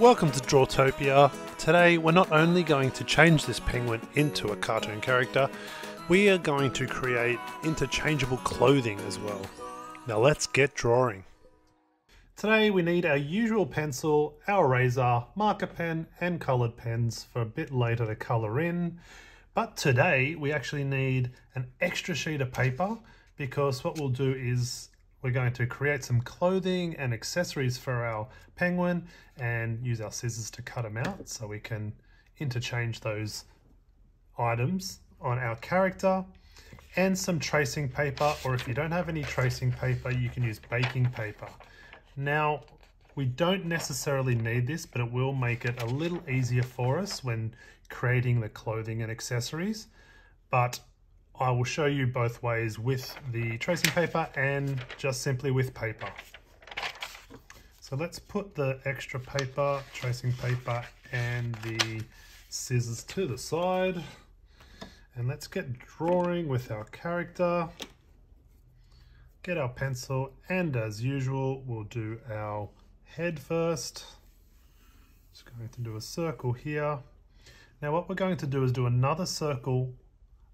Welcome to Drawtopia. Today we're not only going to change this penguin into a cartoon character, we are going to create interchangeable clothing as well. Now let's get drawing. Today we need our usual pencil, our eraser, marker pen and coloured pens for a bit later to colour in. But today we actually need an extra sheet of paper because what we'll do is we're going to create some clothing and accessories for our penguin and use our scissors to cut them out so we can interchange those items on our character and some tracing paper or if you don't have any tracing paper you can use baking paper. Now we don't necessarily need this but it will make it a little easier for us when creating the clothing and accessories but I will show you both ways with the tracing paper and just simply with paper. So let's put the extra paper, tracing paper and the scissors to the side. And let's get drawing with our character. Get our pencil and as usual we'll do our head first. Just going to do a circle here. Now what we're going to do is do another circle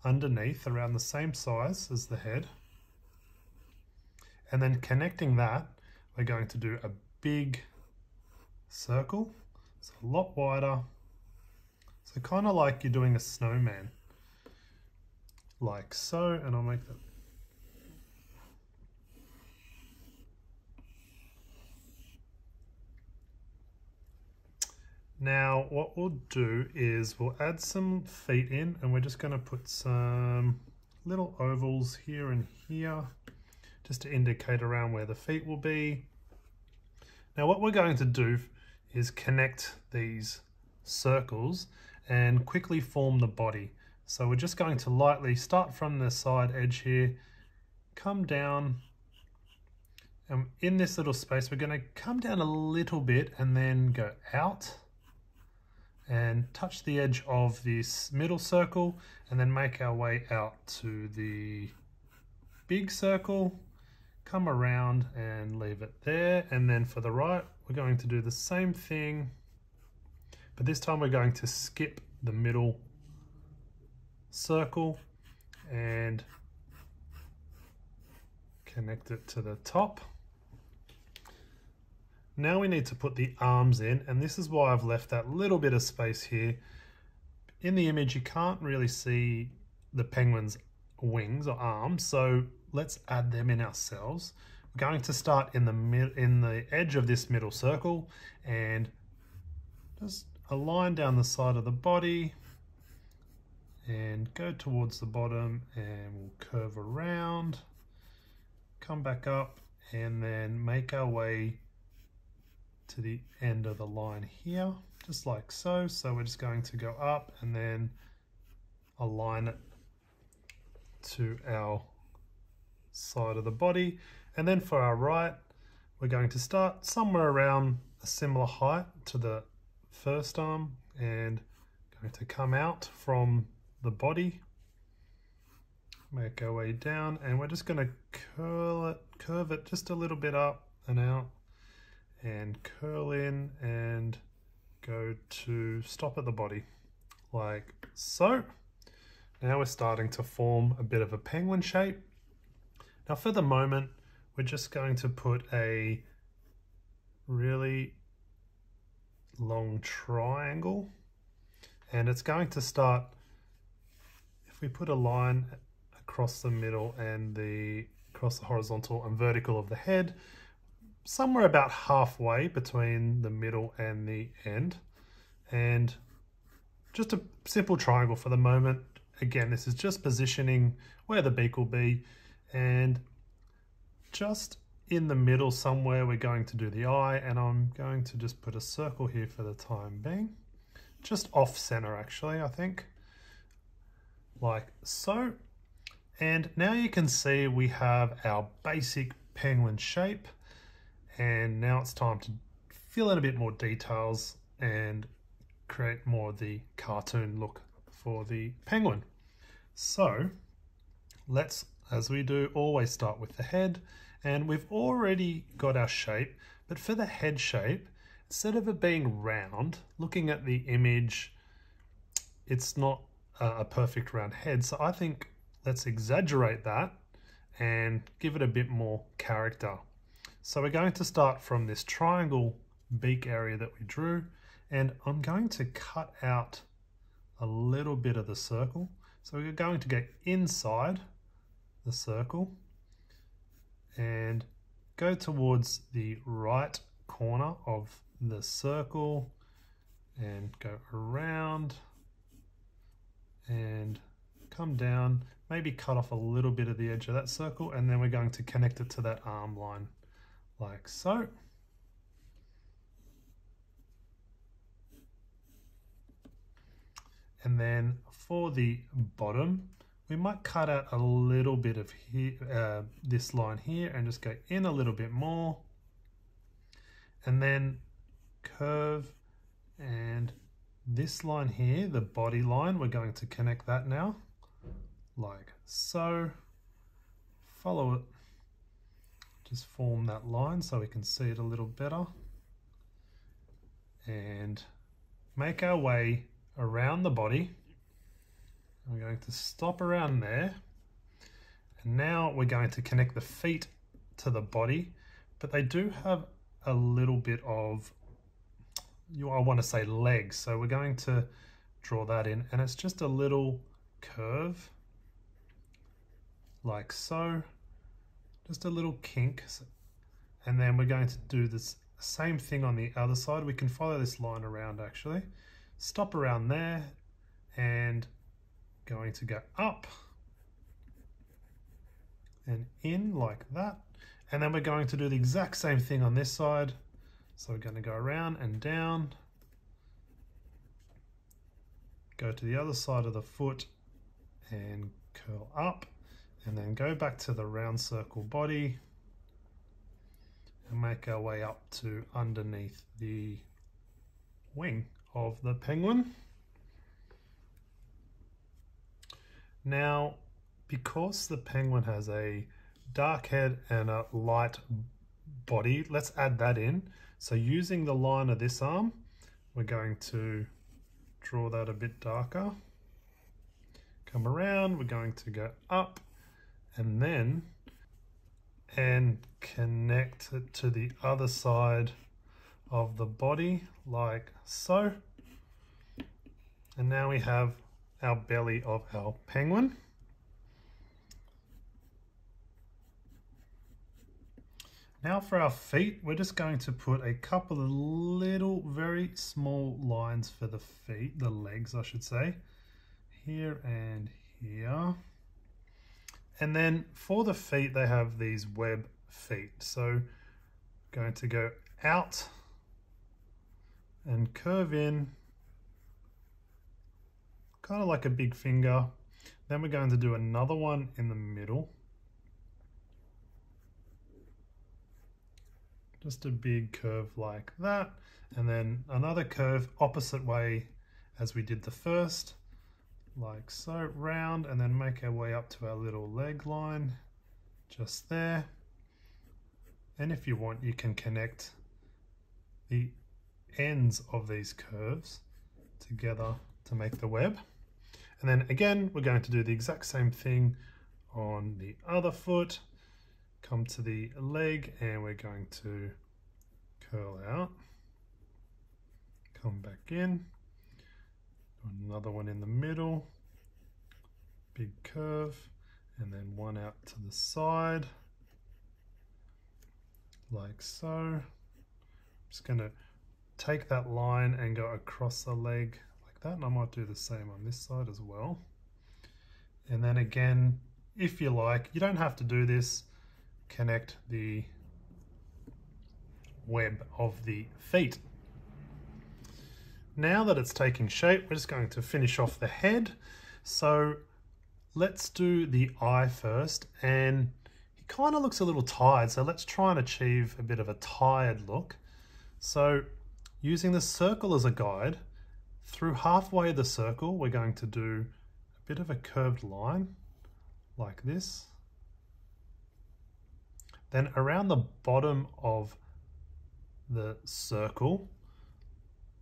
underneath around the same size as the head. And then connecting that, we're going to do a big circle. It's a lot wider. So kind of like you're doing a snowman. Like so, and I'll make that Now what we'll do is we'll add some feet in and we're just going to put some little ovals here and here just to indicate around where the feet will be. Now what we're going to do is connect these circles and quickly form the body. So we're just going to lightly start from the side edge here, come down and in this little space we're going to come down a little bit and then go out and touch the edge of this middle circle and then make our way out to the big circle. Come around and leave it there. And then for the right we're going to do the same thing but this time we're going to skip the middle circle and connect it to the top now we need to put the arms in, and this is why I've left that little bit of space here. In the image, you can't really see the penguin's wings or arms, so let's add them in ourselves. We're going to start in the in the edge of this middle circle and just a line down the side of the body and go towards the bottom and we'll curve around, come back up and then make our way to the end of the line here, just like so. So we're just going to go up and then align it to our side of the body. And then for our right, we're going to start somewhere around a similar height to the first arm and going to come out from the body make our way down and we're just going to curl it curve it just a little bit up and out and curl in and go to stop at the body like so. Now we're starting to form a bit of a penguin shape. Now for the moment, we're just going to put a really long triangle and it's going to start, if we put a line across the middle and the across the horizontal and vertical of the head, somewhere about halfway between the middle and the end. And just a simple triangle for the moment. Again, this is just positioning where the beak will be. And just in the middle somewhere, we're going to do the eye. And I'm going to just put a circle here for the time being. Just off center, actually, I think. Like so. And now you can see we have our basic penguin shape and now it's time to fill in a bit more details and create more of the cartoon look for the penguin. So let's, as we do, always start with the head and we've already got our shape, but for the head shape, instead of it being round, looking at the image, it's not a perfect round head. So I think let's exaggerate that and give it a bit more character. So we're going to start from this triangle beak area that we drew and I'm going to cut out a little bit of the circle. So we're going to get inside the circle and go towards the right corner of the circle and go around and come down, maybe cut off a little bit of the edge of that circle and then we're going to connect it to that arm line like so. And then for the bottom, we might cut out a little bit of uh, this line here and just go in a little bit more. And then curve and this line here, the body line, we're going to connect that now like so. Follow it. Just form that line so we can see it a little better. And make our way around the body. We're going to stop around there. And now we're going to connect the feet to the body, but they do have a little bit of, you I want to say legs. So we're going to draw that in and it's just a little curve like so, just a little kink. And then we're going to do this same thing on the other side. We can follow this line around actually stop around there and going to go up and in like that. And then we're going to do the exact same thing on this side. So we're going to go around and down, go to the other side of the foot and curl up and then go back to the round circle body and make our way up to underneath the wing of the penguin. Now, because the penguin has a dark head and a light body, let's add that in. So using the line of this arm, we're going to draw that a bit darker. Come around, we're going to go up and then and connect it to the other side of the body like so. And now we have our belly of our penguin. Now for our feet, we're just going to put a couple of little, very small lines for the feet, the legs I should say, here and here. And then for the feet, they have these web feet. So going to go out and curve in, kind of like a big finger. Then we're going to do another one in the middle. Just a big curve like that. And then another curve opposite way as we did the first, like so, round, and then make our way up to our little leg line, just there. And if you want, you can connect the ends of these curves together to make the web. And then again, we're going to do the exact same thing on the other foot. Come to the leg and we're going to curl out. Come back in. Another one in the middle. Big curve. And then one out to the side. Like so. I'm just going to take that line and go across the leg like that and I might do the same on this side as well and then again if you like you don't have to do this connect the web of the feet now that it's taking shape we're just going to finish off the head so let's do the eye first and he kind of looks a little tired so let's try and achieve a bit of a tired look so Using the circle as a guide, through halfway the circle, we're going to do a bit of a curved line like this. Then around the bottom of the circle,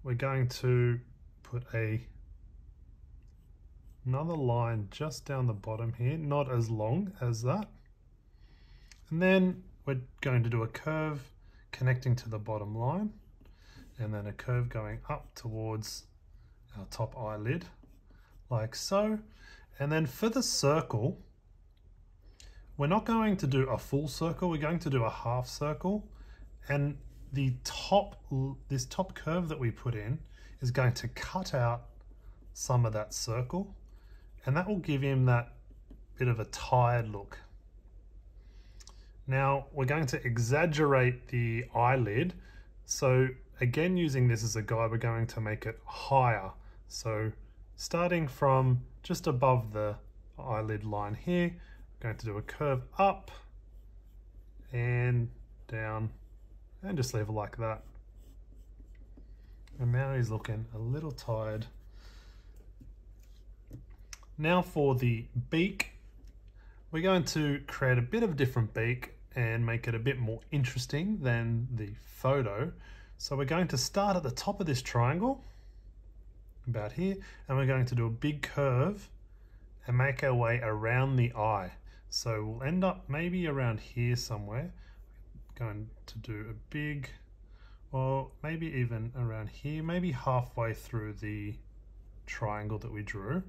we're going to put a another line just down the bottom here, not as long as that. And then we're going to do a curve connecting to the bottom line and then a curve going up towards our top eyelid like so. And then for the circle, we're not going to do a full circle, we're going to do a half circle. And the top, this top curve that we put in is going to cut out some of that circle and that will give him that bit of a tired look. Now we're going to exaggerate the eyelid. So again, using this as a guide, we're going to make it higher. So starting from just above the eyelid line here, going to do a curve up and down and just leave it like that. And now he's looking a little tired. Now for the beak, we're going to create a bit of a different beak and make it a bit more interesting than the photo. So we're going to start at the top of this triangle, about here, and we're going to do a big curve and make our way around the eye. So we'll end up maybe around here somewhere. Going to do a big, or maybe even around here, maybe halfway through the triangle that we drew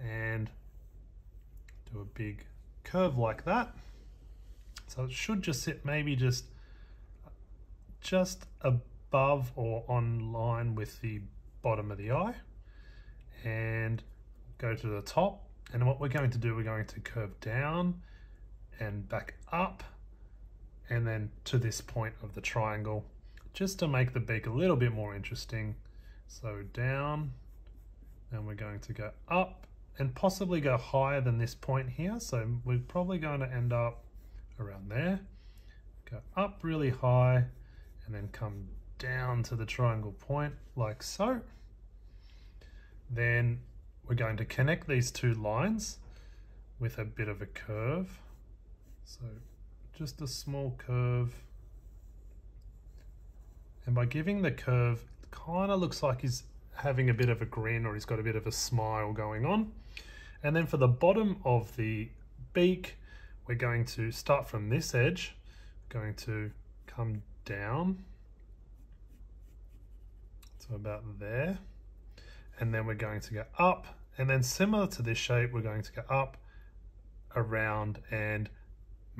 and do a big curve like that. So it should just sit maybe just just above or on line with the bottom of the eye and go to the top and what we're going to do we're going to curve down and back up and then to this point of the triangle just to make the beak a little bit more interesting so down and we're going to go up and possibly go higher than this point here. So we're probably going to end up around there, go up really high, and then come down to the triangle point like so. Then we're going to connect these two lines with a bit of a curve. So just a small curve. And by giving the curve, kind of looks like he's having a bit of a grin or he's got a bit of a smile going on. And then for the bottom of the beak, we're going to start from this edge, going to come down to about there. And then we're going to go up and then similar to this shape, we're going to go up, around and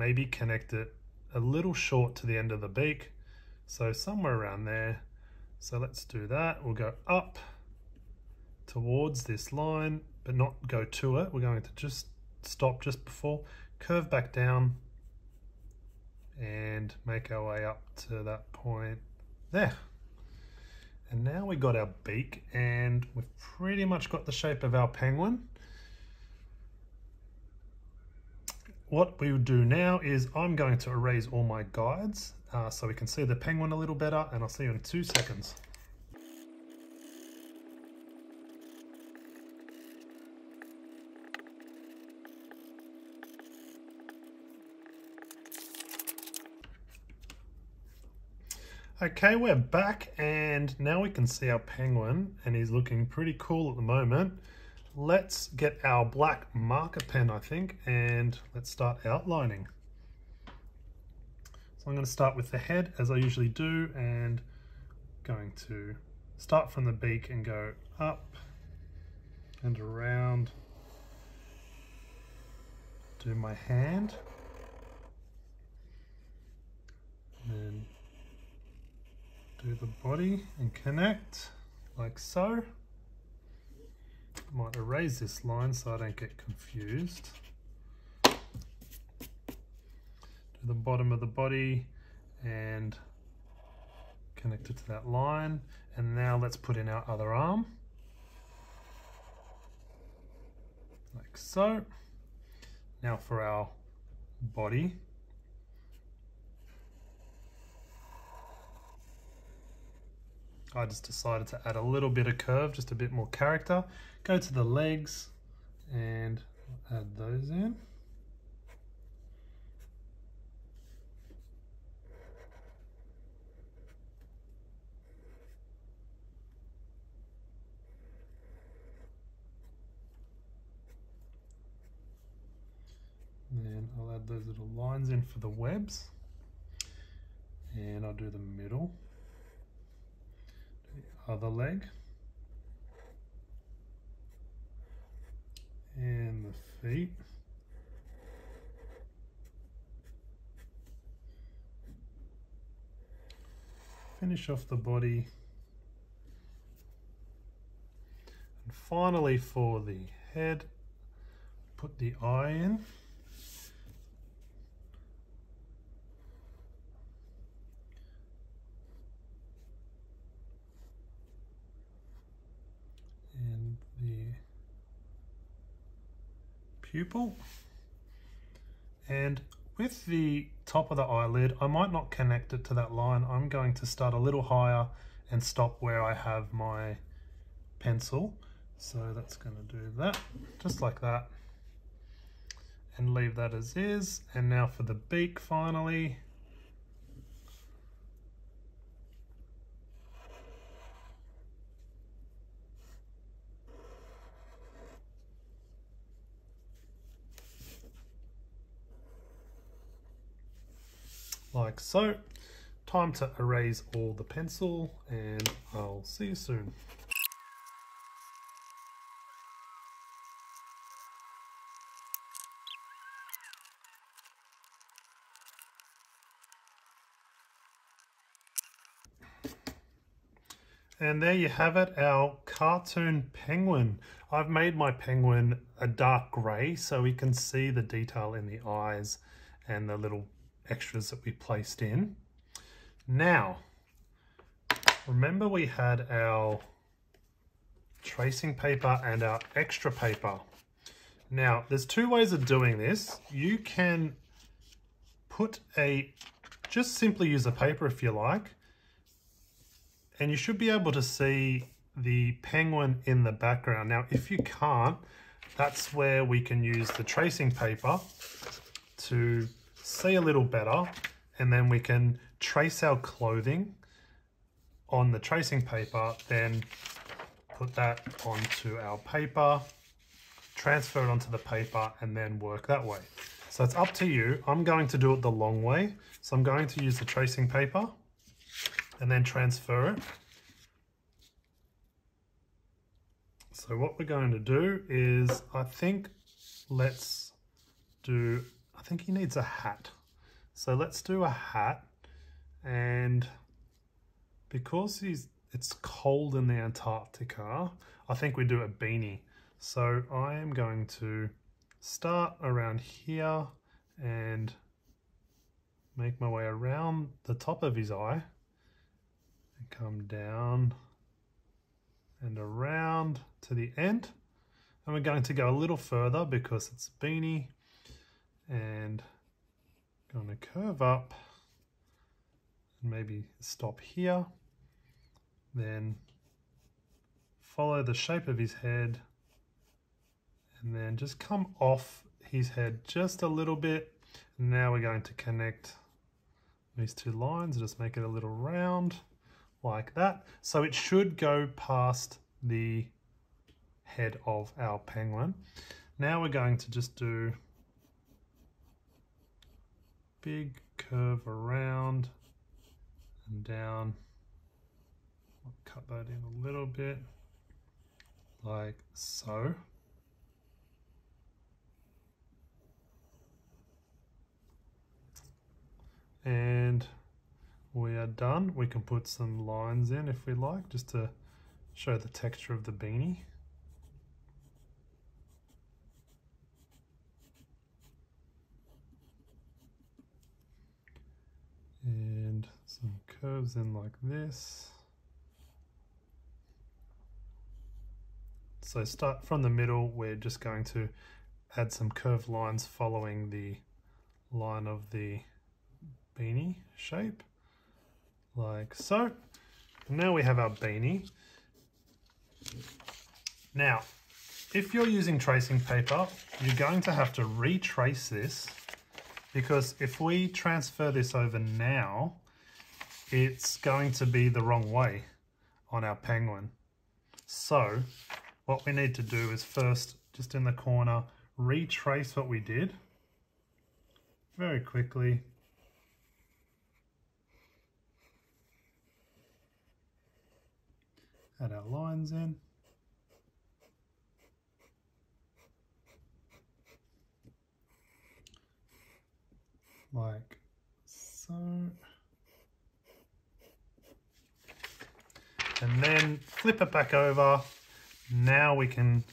maybe connect it a little short to the end of the beak. So somewhere around there. So let's do that. We'll go up towards this line, but not go to it. We're going to just stop just before, curve back down and make our way up to that point there. And now we got our beak and we've pretty much got the shape of our penguin. What we would do now is I'm going to erase all my guides uh, so we can see the penguin a little better and I'll see you in two seconds. Okay, we're back and now we can see our penguin and he's looking pretty cool at the moment. Let's get our black marker pen, I think, and let's start outlining. So I'm going to start with the head as I usually do and going to start from the beak and go up and around. Do my hand. And do the body and connect like so. Might erase this line so I don't get confused. Do the bottom of the body and connect it to that line. And now let's put in our other arm. Like so. Now for our body. I just decided to add a little bit of curve, just a bit more character. Go to the legs and add those in. Then I'll add those little lines in for the webs. And I'll do the middle, the other leg. And the feet. Finish off the body. And finally for the head, put the eye in. And the pupil. And with the top of the eyelid, I might not connect it to that line. I'm going to start a little higher and stop where I have my pencil. So that's going to do that, just like that. And leave that as is. And now for the beak finally. Like so. Time to erase all the pencil and I'll see you soon. And there you have it, our cartoon penguin. I've made my penguin a dark grey so we can see the detail in the eyes and the little extras that we placed in. Now, remember we had our tracing paper and our extra paper. Now, there's two ways of doing this. You can put a, just simply use a paper if you like, and you should be able to see the penguin in the background. Now, if you can't, that's where we can use the tracing paper to see a little better and then we can trace our clothing on the tracing paper, then put that onto our paper, transfer it onto the paper and then work that way. So it's up to you. I'm going to do it the long way. So I'm going to use the tracing paper and then transfer it. So what we're going to do is, I think, let's do I think he needs a hat. So let's do a hat. And because he's it's cold in the Antarctica, I think we do a beanie. So I am going to start around here and make my way around the top of his eye and come down and around to the end. And we're going to go a little further because it's beanie and going to curve up and maybe stop here. Then follow the shape of his head and then just come off his head just a little bit. Now we're going to connect these two lines just make it a little round like that. So it should go past the head of our penguin. Now we're going to just do big curve around and down. I'll cut that in a little bit like so. And we are done. We can put some lines in if we like, just to show the texture of the beanie. And some curves in like this. So start from the middle, we're just going to add some curved lines following the line of the beanie shape, like so. Now we have our beanie. Now, if you're using tracing paper, you're going to have to retrace this because if we transfer this over now, it's going to be the wrong way on our penguin. So what we need to do is first, just in the corner, retrace what we did very quickly. Add our lines in. Like so. And then flip it back over. Now we can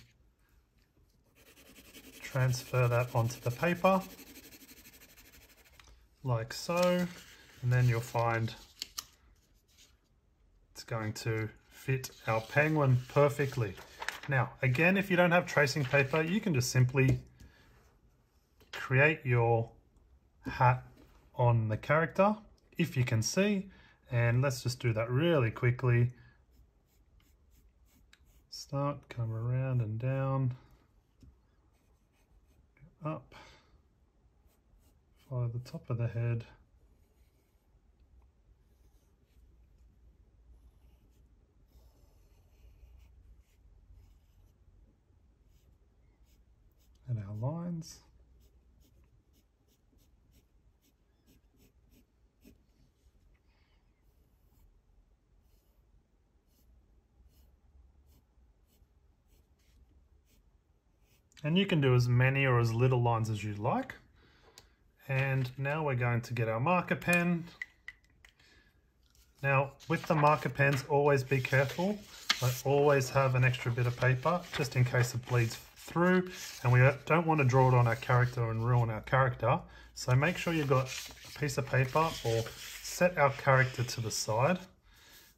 transfer that onto the paper like so and then you'll find it's going to fit our penguin perfectly. Now again if you don't have tracing paper you can just simply create your hat on the character if you can see and let's just do that really quickly. Start, come around and down up, follow the top of the head, and our lines. And you can do as many or as little lines as you like. And now we're going to get our marker pen. Now, with the marker pens, always be careful. I always have an extra bit of paper, just in case it bleeds through. And we don't want to draw it on our character and ruin our character. So make sure you've got a piece of paper or set our character to the side.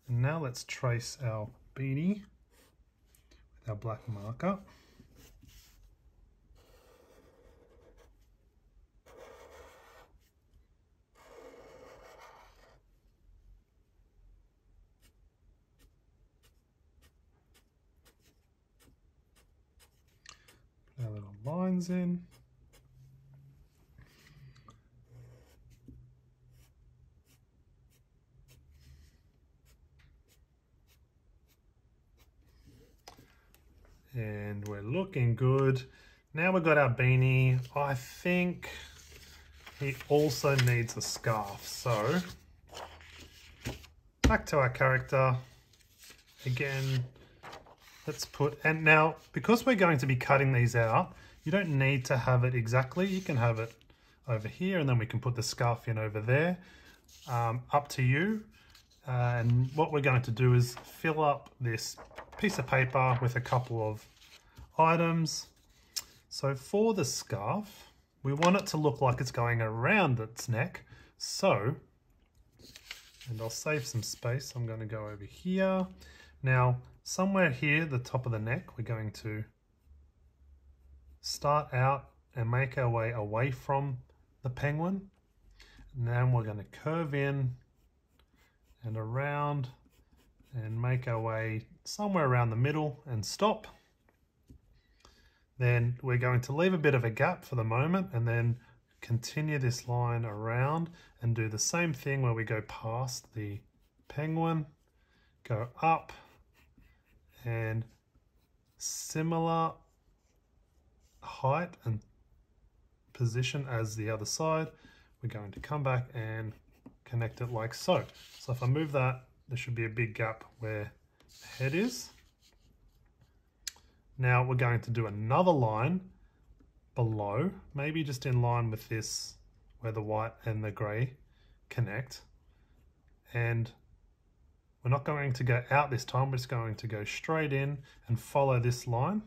And now let's trace our beanie with our black marker. our in. And we're looking good. Now we've got our beanie. I think he also needs a scarf. So back to our character. Again, let's put, and now because we're going to be cutting these out, you don't need to have it exactly. You can have it over here and then we can put the scarf in over there. Um, up to you. Uh, and what we're going to do is fill up this piece of paper with a couple of items. So for the scarf, we want it to look like it's going around its neck. So, and I'll save some space. I'm going to go over here. Now, somewhere here, the top of the neck, we're going to start out and make our way away from the penguin. And then we're going to curve in and around and make our way somewhere around the middle and stop. Then we're going to leave a bit of a gap for the moment and then continue this line around and do the same thing where we go past the penguin, go up, and similar height and position as the other side. We're going to come back and connect it like so. So if I move that, there should be a big gap where the head is. Now we're going to do another line below, maybe just in line with this, where the white and the gray connect. And we're not going to go out this time, we're just going to go straight in and follow this line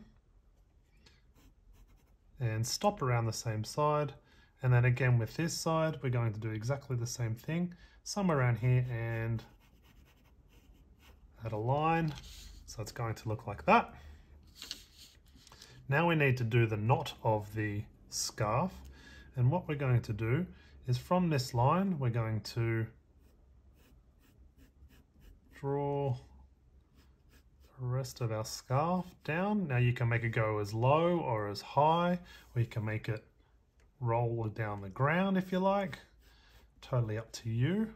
and stop around the same side. And then again with this side, we're going to do exactly the same thing, somewhere around here and add a line. So it's going to look like that. Now we need to do the knot of the scarf. And what we're going to do is from this line, we're going to draw rest of our scarf down. Now you can make it go as low or as high, or you can make it roll down the ground if you like. Totally up to you.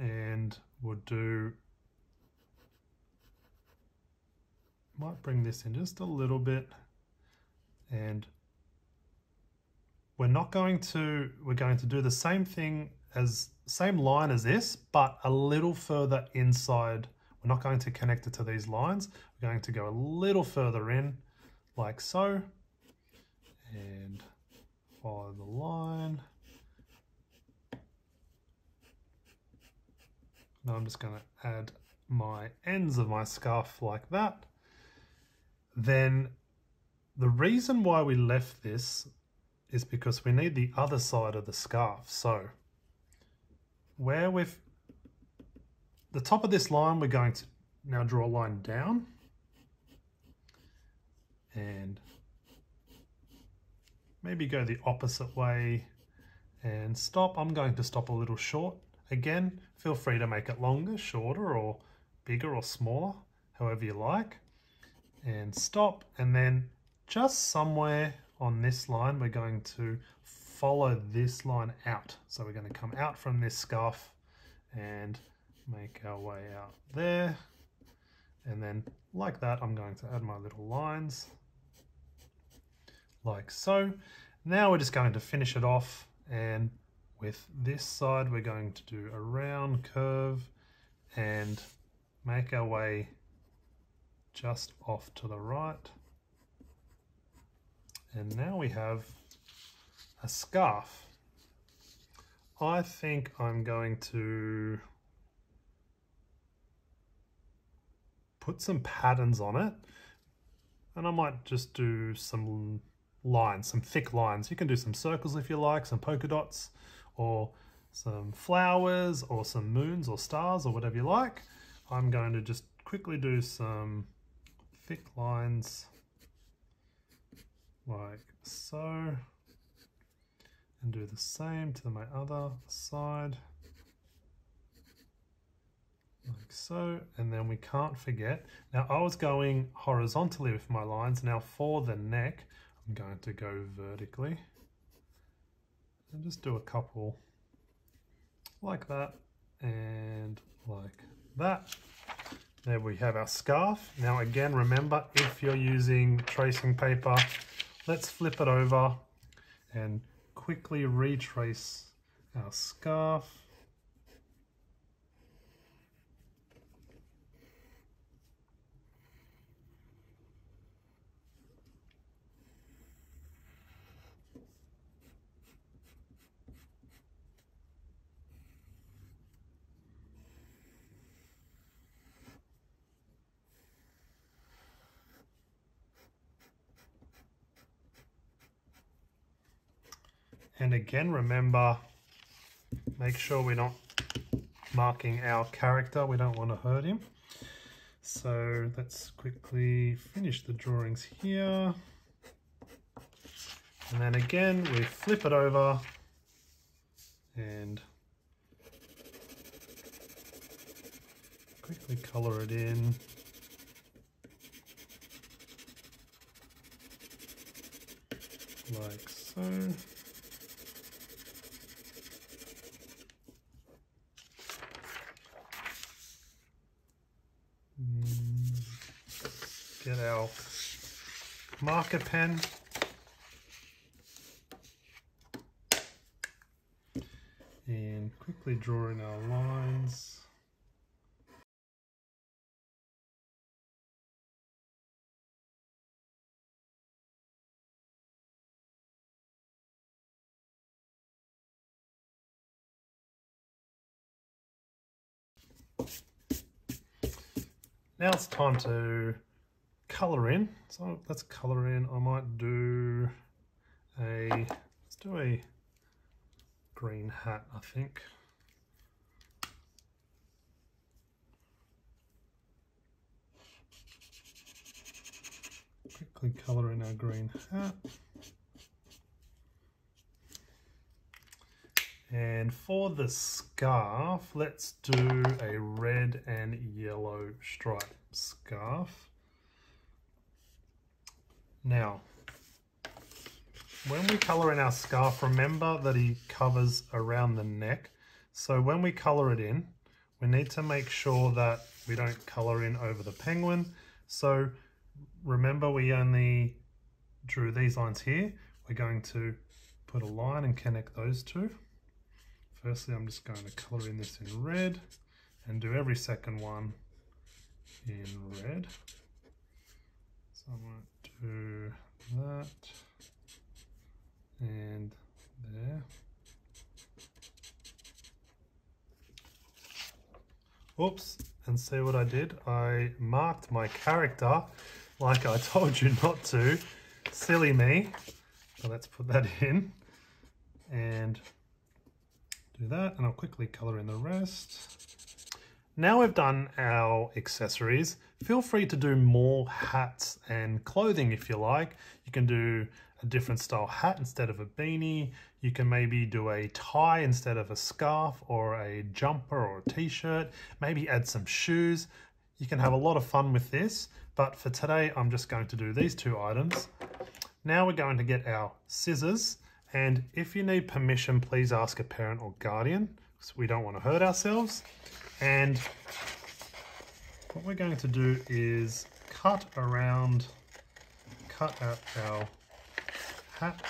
And we'll do, might bring this in just a little bit and we're not going to, we're going to do the same thing as, same line as this, but a little further inside. We're not going to connect it to these lines. We're going to go a little further in, like so, and follow the line. Now I'm just going to add my ends of my scarf like that. Then the reason why we left this is because we need the other side of the scarf. So where we've, the top of this line, we're going to now draw a line down and maybe go the opposite way and stop. I'm going to stop a little short. Again, feel free to make it longer, shorter, or bigger or smaller, however you like. And stop, and then just somewhere on this line, we're going to follow this line out. So we're going to come out from this scarf and make our way out there. And then like that, I'm going to add my little lines like so. Now we're just going to finish it off and with this side we're going to do a round curve and make our way just off to the right and now we have a scarf I think I'm going to put some patterns on it and I might just do some lines, some thick lines. You can do some circles if you like, some polka dots, or some flowers, or some moons or stars, or whatever you like. I'm going to just quickly do some thick lines like so and do the same to my other side like so and then we can't forget now I was going horizontally with my lines now for the neck I'm going to go vertically and just do a couple like that and like that. There we have our scarf. Now again, remember, if you're using tracing paper, let's flip it over and quickly retrace our scarf. And again, remember, make sure we're not marking our character. We don't want to hurt him. So let's quickly finish the drawings here. And then again, we flip it over and quickly color it in. Like so. get our marker pen. And quickly draw in our lines. Now it's time to color in. So let's color in. I might do a, let's do a green hat, I think. Quickly color in our green hat. And for the scarf, let's do a red and yellow stripe scarf. Now, when we colour in our scarf, remember that he covers around the neck. So when we colour it in, we need to make sure that we don't colour in over the penguin. So remember we only drew these lines here. We're going to put a line and connect those two. Firstly, I'm just going to color in this in red and do every second one in red. So that and there. Oops, and see what I did? I marked my character like I told you not to. Silly me. So let's put that in and do that and I'll quickly color in the rest. Now we've done our accessories, feel free to do more hats and clothing if you like. You can do a different style hat instead of a beanie. You can maybe do a tie instead of a scarf or a jumper or a t-shirt. Maybe add some shoes. You can have a lot of fun with this, but for today I'm just going to do these two items. Now we're going to get our scissors and if you need permission, please ask a parent or guardian because we don't want to hurt ourselves. And what we're going to do is cut around, cut out our hat.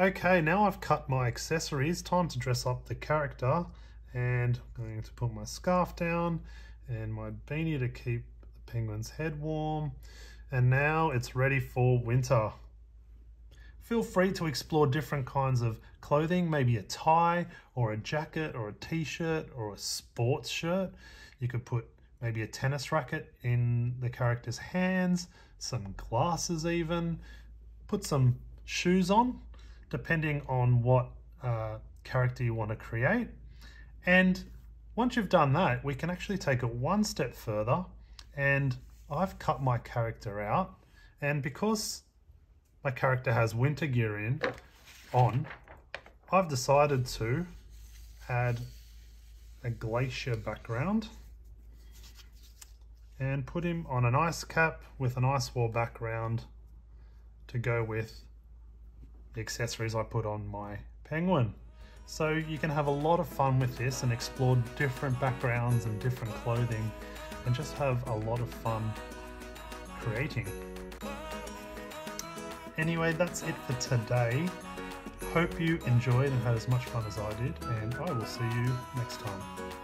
Okay, now I've cut my accessories, time to dress up the character and I'm going to put my scarf down and my beanie to keep the penguin's head warm and now it's ready for winter. Feel free to explore different kinds of clothing, maybe a tie or a jacket or a t-shirt or a sports shirt. You could put maybe a tennis racket in the character's hands, some glasses even, put some shoes on, depending on what uh, character you want to create. And once you've done that, we can actually take it one step further and I've cut my character out and because my character has winter gear in on, I've decided to add a glacier background and put him on an ice cap with an ice wall background to go with the accessories I put on my penguin. So you can have a lot of fun with this and explore different backgrounds and different clothing and just have a lot of fun creating. Anyway, that's it for today. Hope you enjoyed and had as much fun as I did, and I will see you next time.